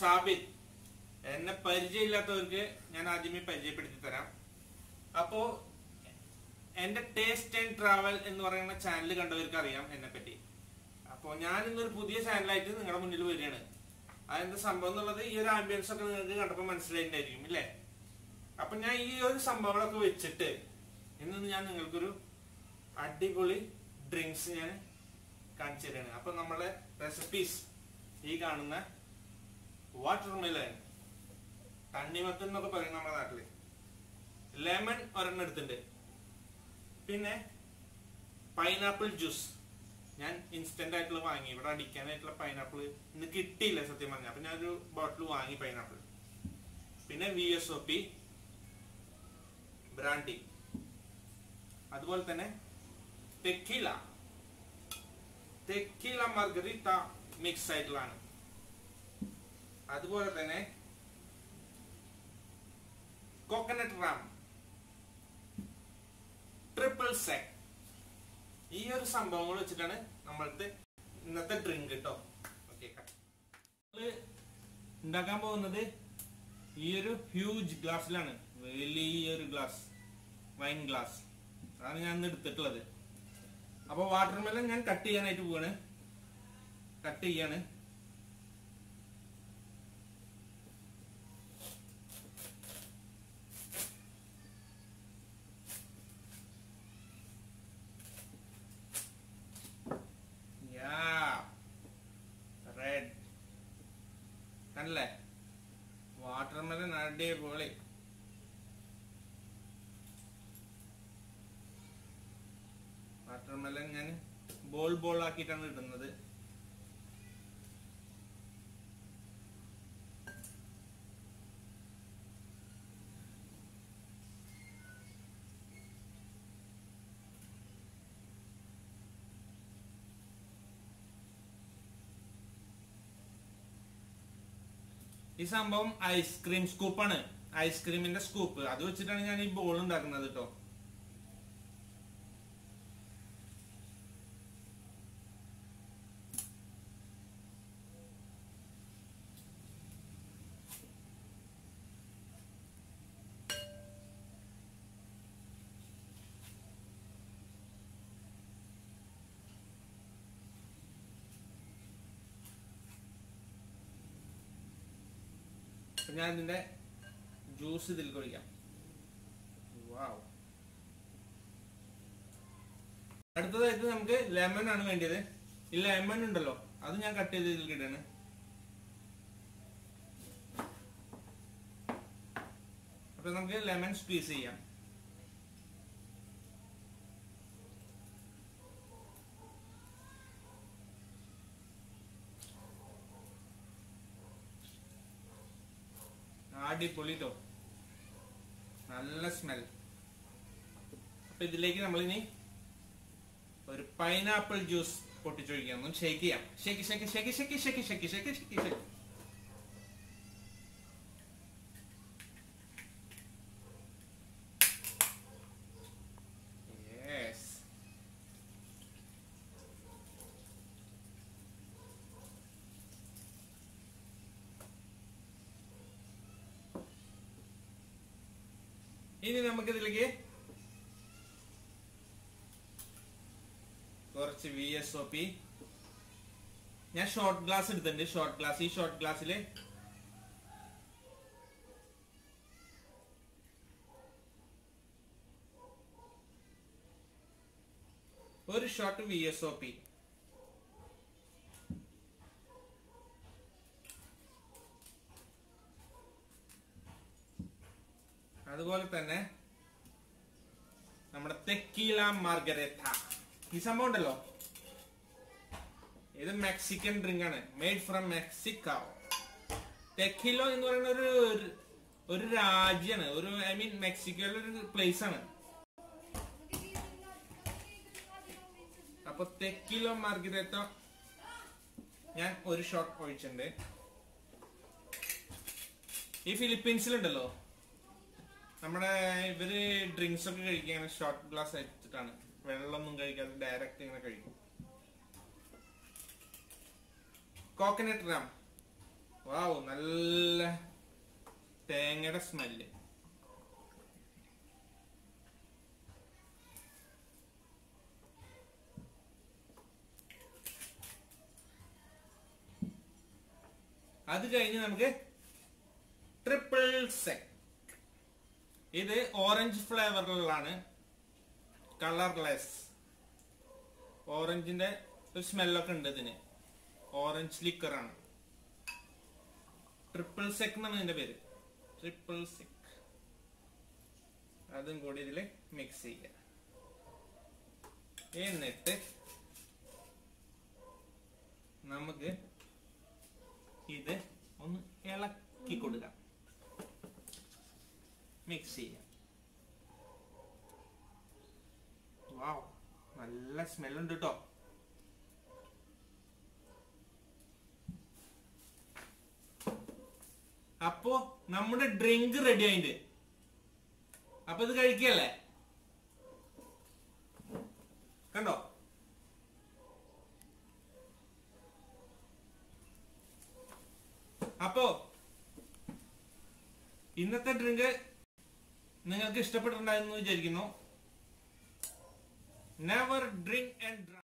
സാബിത് എന്നെ പരിചയമില്ലാത്തവർക്ക് ഞാൻ ആദ്യമേ പരിചയപ്പെടുത്തി തരാം. അപ്പോ എന്റെ ടേസ്റ്റ് ആൻഡ് ട്രാവൽ എന്ന് പറയുന്ന ചാനൽ കണ്ടവർക്ക് അറിയാം എന്നെ പറ്റി അപ്പോ ഞാൻ ഇന്നൊരു പുതിയ ചാനലായിട്ട് നിങ്ങളുടെ മുന്നിൽ വരികയാണ്. അതെന്താ സംഭവം എന്നുള്ളത് ഈ ഒരു ആംബിയൻസ് ഒക്കെ നിങ്ങൾക്ക് കണ്ടപ്പോൾ മനസ്സിലായിട്ടുണ്ടായിരിക്കും ഇല്ലേ? അപ്പൊ ഞാൻ ഈ ഒരു സംഭവങ്ങളൊക്കെ വെച്ചിട്ട് ഇന്ന് ഞാൻ നിങ്ങൾക്കൊരു അടിപൊളി ഡ്രിങ്ക്സ് ഞാൻ കാണിച്ചു തരാണ്. അപ്പൊ നമ്മളെ റെസിപ്പീസ് ഈ കാണുന്ന വാട്ടർ മെലൺ തണ്ണിമത്തൻ എന്നൊക്കെ പറയും നമ്മുടെ നാട്ടിൽ. ലെമൺ ഒരെണ്ണം എടുത്തിട്ടുണ്ട്. പിന്നെ പൈനാപ്പിൾ ജ്യൂസ്. ഞാൻ ഇൻസ്റ്റന്റ് ആയിട്ടുള്ള വാങ്ങി. ഇവിടെ അടിക്കാനായിട്ടുള്ള പൈനാപ്പിൾ ഇന്ന് കിട്ടിയില്ല സത്യം പറഞ്ഞ. അപ്പൊ ഞാനൊരു ബോട്ടിൽ വാങ്ങി പൈനാപ്പിൾ. പിന്നെ V S O P brandy. അതുപോലെ തന്നെ തെക്കില തെക്കില മർഗരിത്ത മിക്സ് ആയിട്ടുള്ളതാണ്. അതുപോലെ തന്നെ കോക്കനട്ട് റാം ട്രിപ്പിൾ സെക് ഈ ഒരു സംഭവങ്ങൾ വെച്ചിട്ടാണ് നമ്മളത്തെ ഇന്നത്തെ ഡ്രിങ്ക് കേട്ടോ ഓക്കെ ഉണ്ടാക്കാൻ പോകുന്നത് ഈ ഒരു ഹ്യൂജ് ഗ്ലാസ്സിലാണ് വലിയൊരു ഗ്ലാസ് വൈൻ ഗ്ലാസ് അതാണ് ഞാൻ ഇന്ന് എടുത്തിട്ടുള്ളത്. അപ്പൊ വാട്ടർമെലൻ ഞാൻ കട്ട് ചെയ്യാനായിട്ട് പോവാണ്. കട്ട് ചെയ്യാണ്. അതേപോലെ വാട്ടർമെലൻ ഞാൻ ബോൾ ബോൾ ആക്കിയിട്ടാണ് ഇടുന്നത്. ഈ സംഭവം ഐസ്ക്രീം സ്കൂപ്പാണ് ഐസ്ക്രീമിന്റെ സ്കൂപ്പ് അത് വെച്ചിട്ടാണ് ഞാൻ ഈ ബോൾ ഉണ്ടാക്കുന്നത് കേട്ടോ ഞാൻ ഇതിന്റെ ജ്യൂസ് ഇതിൽ ഒഴിക്കാം. വാവ് അടുത്തതായിട്ട് നമുക്ക് ലെമൺ ആണ് വേണ്ടിയത്. ഈ ലെമൺ ഉണ്ടല്ലോ അത് ഞാൻ കട്ട് ചെയ്ത് ഇതിൽ കിട്ടാണ് അപ്പൊ നമുക്ക് ലെമൺ സ്ക്വീസ് ചെയ്യാം. അടിപൊളി ട്ടോ നല്ല സ്മെൽ അപ്പൊ ഇതിലേക്ക് നമ്മൾ ഇനി ഒരു പൈനാപ്പിൾ ജ്യൂസ് പൊട്ടിച്ചൊഴിക്കാം. ഒന്ന് ഷേക്ക് ചെയ്യാം. Shake shake shake shake shake shake shake shake shake ഇനി നമുക്ക് ഇതിലേക്ക് കുറച്ച് വി എസ് ഒ പി ഞാൻ ഷോർട്ട് ഗ്ലാസ് എടുത്തിട്ടുണ്ട്. ഷോർട്ട് ഗ്ലാസ് ഈ ഷോർട്ട് ഗ്ലാസ്സിൽ ഒരു shot V S O P അതുപോലെ തന്നെ നമ്മുടെ തെക്കീല മാർഗരേത്ത ഈ സംഭവം ഉണ്ടല്ലോ? ഇത് മെക്സിക്കൻ ഡ്രിങ്ക് ആണ്. മെയ്ഡ് ഫ്രം മെക്സിക്കോ തെക്കിലോ എന്ന് പറയുന്ന ഒരു ഒരു രാജ്യമാണ് ഒരു ഐ മീൻ മെക്സിക്കോയിലെ ഒരു പ്ലേസ് ആണ്. അപ്പൊ തെക്കിലോ മാർഗരേത്തോ ഞാൻ ഒരു ഷോട്ട് ഒഴിച്ചിട്ടുണ്ട്. ഈ ഫിലിപ്പീൻസിലുണ്ടല്ലോ നമ്മുടെ ഇവർ ഡ്രിങ്ക്സ് ഒക്കെ കഴിക്കാൻ ഷോർട്ട് ഗ്ലാസ് വെച്ചിട്ടാണ് വെള്ളമൊന്നും കഴിക്കാതെ ഡയറക്റ്റ് ഇങ്ങനെ കഴിക്കും. കോക്കനട്ട് റാം വാവ് നല്ല തേങ്ങയുടെ സ്മെല്ല് അത് കഴിഞ്ഞ് നമുക്ക് ട്രിപ്പിൾ സെക് ഇത് ഓറഞ്ച് ഫ്ലേവറിലാണ് കളർലെസ് ഓറഞ്ചിന്റെ ഒരു സ്മെല്ലൊക്കെ ഉണ്ട് ഇതിന്. ഓറഞ്ച് ലിക്കറാണ് ട്രിപ്പിൾ സെക് എന്നാണ് ഇതിന്റെ പേര്. ട്രിപ്പിൾ സെക് അതും കൂടി ഇതിൽ മിക്സ് ചെയ്യുക. എന്നിട്ട് നമുക്ക് ഇത് ഒന്ന് ഇളക്കി. മിക്സ്. ചെയ്യാം വാവ് നല്ല കേട്ടോ അപ്പോ നമ്മുടെ ഡ്രിങ്ക് റെഡി ആയിട്ട് അപ്പൊ ഇത് കഴിക്കല്ലേ? കണ്ടോ? അപ്പോ ഇന്നത്തെ ഡ്രിങ്ക് നിങ്ങൾക്ക് ഇഷ്ടപ്പെട്ടിട്ടുണ്ടായിരുന്നു വിചാരിക്കുന്നു. Never drink and